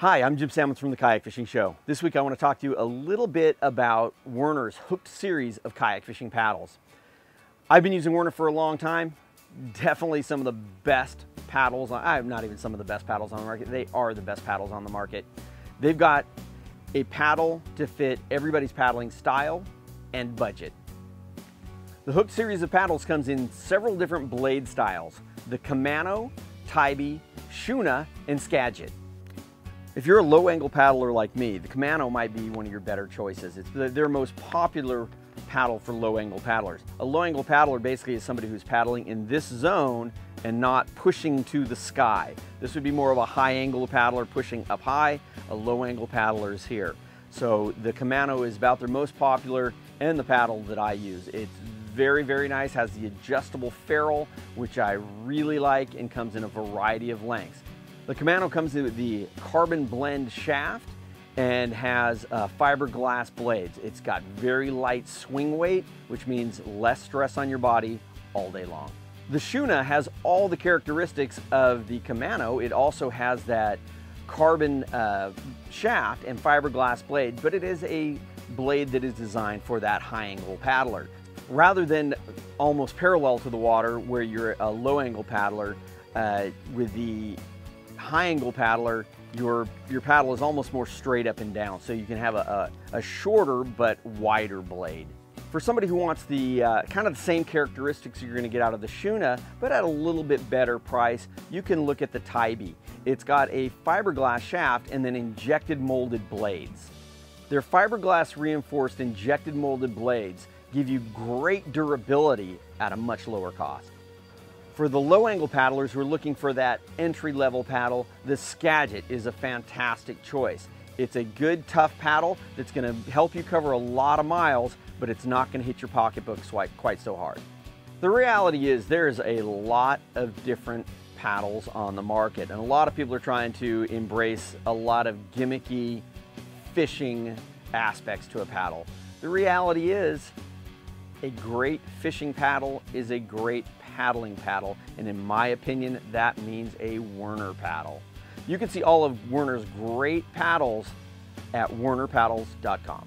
Hi, I'm Jim Sammons from the Kayak Fishing Show. This week I want to talk to you a little bit about Werner's hooked series of kayak fishing paddles. I've been using Werner for a long time. Definitely some of the best paddles. I'm not even some of the best paddles on the market. They are the best paddles on the market. They've got a paddle to fit everybody's paddling style and budget. The hooked series of paddles comes in several different blade styles. The Camano, Tybee, Shuna, and Skagit. If you're a low angle paddler like me, the Camano might be one of your better choices. It's their most popular paddle for low angle paddlers. A low angle paddler basically is somebody who's paddling in this zone and not pushing to the sky. This would be more of a high angle paddler pushing up high. A low angle paddler is here. So the Camano is about their most popular and the paddle that I use. It's very, very nice, has the adjustable ferrule, which I really like and comes in a variety of lengths. The Camano comes with the carbon blend shaft and has uh, fiberglass blades. It's got very light swing weight, which means less stress on your body all day long. The Shuna has all the characteristics of the Camano. It also has that carbon uh, shaft and fiberglass blade, but it is a blade that is designed for that high angle paddler. Rather than almost parallel to the water where you're a low angle paddler, uh, with the high angle paddler, your, your paddle is almost more straight up and down, so you can have a, a, a shorter but wider blade. For somebody who wants the uh, kind of the same characteristics you're going to get out of the Shuna, but at a little bit better price, you can look at the Tybee. It's got a fiberglass shaft and then injected molded blades. Their fiberglass reinforced injected molded blades give you great durability at a much lower cost. For the low angle paddlers who are looking for that entry level paddle, the Skagit is a fantastic choice. It's a good tough paddle that's gonna help you cover a lot of miles, but it's not gonna hit your pocketbook quite, quite so hard. The reality is there's a lot of different paddles on the market and a lot of people are trying to embrace a lot of gimmicky fishing aspects to a paddle. The reality is a great fishing paddle is a great paddling paddle, and in my opinion, that means a Werner paddle. You can see all of Werner's great paddles at wernerpaddles.com.